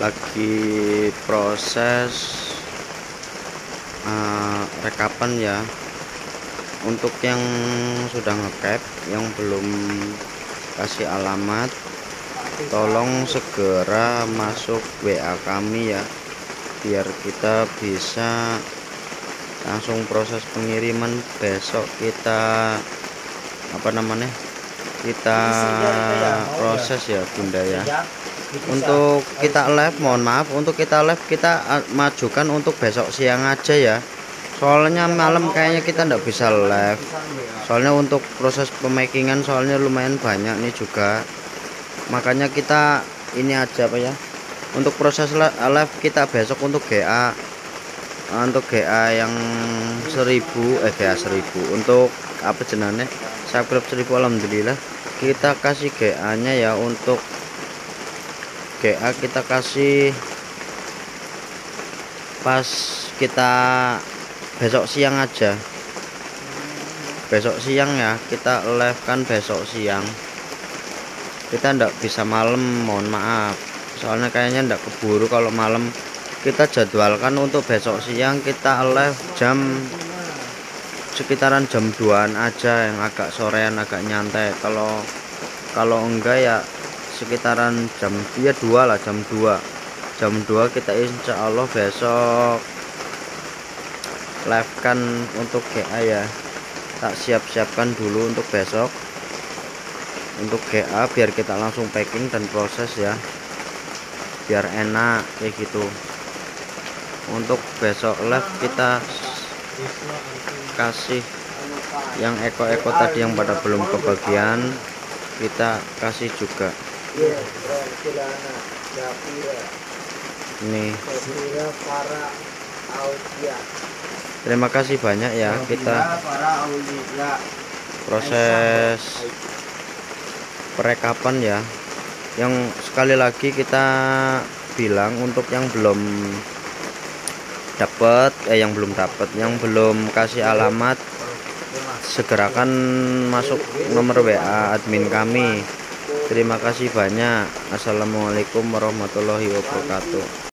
lagi proses uh, rekapan ya. Untuk yang sudah ngecap yang belum kasih alamat tolong segera masuk WA kami ya biar kita bisa langsung proses pengiriman besok kita apa namanya kita proses ya bunda ya. Untuk kita live mohon maaf untuk kita live kita majukan untuk besok siang aja ya. Soalnya malam kayaknya kita ndak bisa live. Soalnya untuk proses pemakingan soalnya lumayan banyak nih juga. Makanya kita ini aja apa ya? Untuk proses live kita besok untuk GA untuk GA yang 1000 eh GA 1000 untuk apa jenane? Subscribe 1000 alhamdulillah. Kita kasih GA nya ya untuk GA kita kasih pas kita besok siang aja. Besok siang ya kita live kan besok siang. Kita ndak bisa malam mohon maaf. Soalnya kayaknya ndak keburu kalau malam kita jadwalkan untuk besok siang kita live jam sekitaran jam 2an aja yang agak sorean agak nyantai. Kalau kalau enggak ya sekitaran jam dia dua lah jam 2 jam 2 kita insya Allah besok live kan untuk GA ya. Tak siap-siapkan dulu untuk besok. Untuk GA biar kita langsung packing dan proses ya. Biar enak kayak gitu untuk besok live kita kasih yang eko-eko tadi yang pada belum kebagian kita kasih juga. Ini. Terima kasih banyak ya kita proses perekapan ya. Yang sekali lagi kita bilang untuk yang belum dapat eh yang belum dapat yang belum kasih alamat segerakan masuk nomor WA admin kami. Terima kasih banyak. Assalamualaikum warahmatullahi wabarakatuh